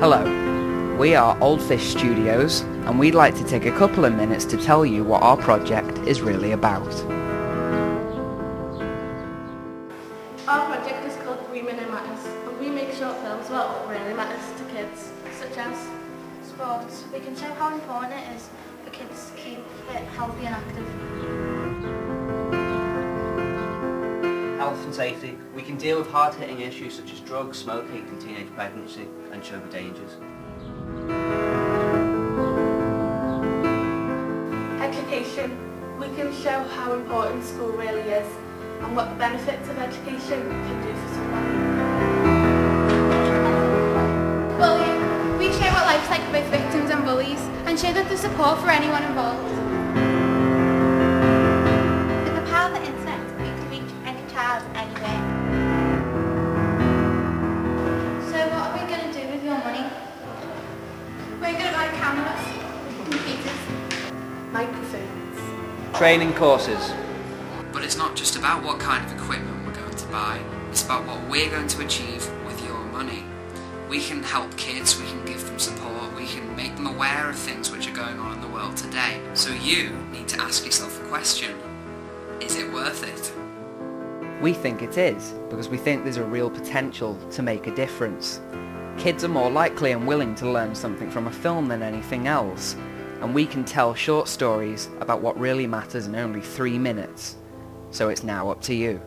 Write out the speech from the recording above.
Hello, we are Old Fish Studios, and we'd like to take a couple of minutes to tell you what our project is really about. Our project is called Three Minute Matters, and we make short films about what really matters to kids, such as sports. We can show how important it is for kids to keep fit, healthy and active. And safety. We can deal with hard-hitting issues such as drugs, smoking and teenage pregnancy and show the dangers. education. We can show how important school really is and what the benefits of education can do for somebody. Bullying. We show what life's like for both victims and bullies and show that there's support for anyone involved. Microphones. Training courses. But it's not just about what kind of equipment we're going to buy, it's about what we're going to achieve with your money. We can help kids, we can give them support, we can make them aware of things which are going on in the world today. So you need to ask yourself a question. Is it worth it? We think it is, because we think there's a real potential to make a difference. Kids are more likely and willing to learn something from a film than anything else, and we can tell short stories about what really matters in only three minutes. So it's now up to you.